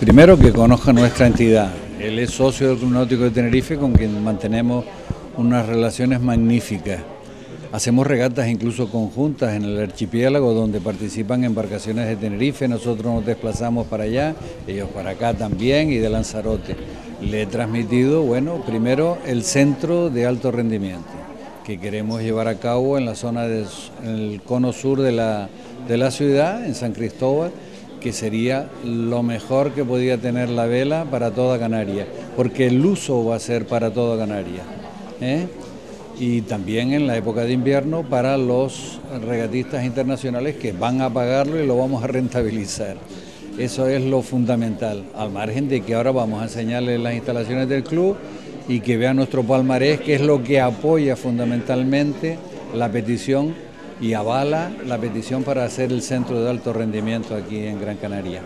Primero que conozca nuestra entidad. Él es socio del Club Náutico de Tenerife con quien mantenemos unas relaciones magníficas. Hacemos regatas incluso conjuntas en el archipiélago donde participan embarcaciones de Tenerife, nosotros nos desplazamos para allá, ellos para acá también y de Lanzarote. Le he transmitido, bueno, primero el centro de alto rendimiento que queremos llevar a cabo en la zona del cono sur de la, de la ciudad, en San Cristóbal, que sería lo mejor que podía tener la vela para toda Canarias, porque el uso va a ser para toda Canarias. ¿eh? Y también en la época de invierno para los regatistas internacionales que van a pagarlo y lo vamos a rentabilizar. Eso es lo fundamental, al margen de que ahora vamos a enseñarles las instalaciones del club y que vean nuestro palmarés, que es lo que apoya fundamentalmente la petición y avala la petición para hacer el centro de alto rendimiento aquí en Gran Canaria.